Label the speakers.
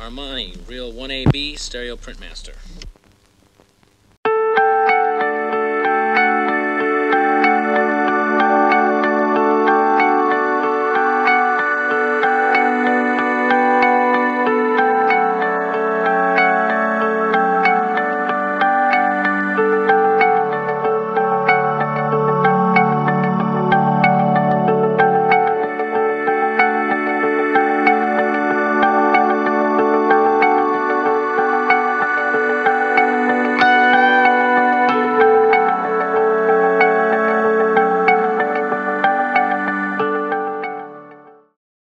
Speaker 1: Armani Real 1AB Stereo Printmaster.